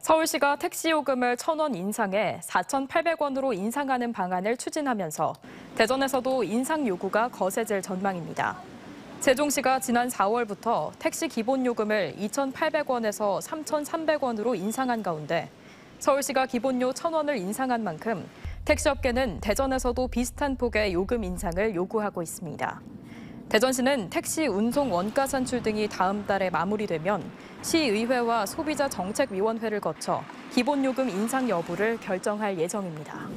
서울시가 택시 요금을 1,000원 인상해 4,800원으로 인상하는 방안을 추진하면서 대전에서도 인상 요구가 거세질 전망입니다. 세종시가 지난 4월부터 택시 기본 요금을 2,800원에서 3,300원으로 인상한 가운데 서울시가 기본료 1,000원을 인상한 만큼 택시업계는 대전에서도 비슷한 폭의 요금 인상을 요구하고 있습니다. 대전시는 택시 운송 원가 산출 등이 다음 달에 마무리되면 시의회와 소비자 정책위원회를 거쳐 기본 요금 인상 여부를 결정할 예정입니다.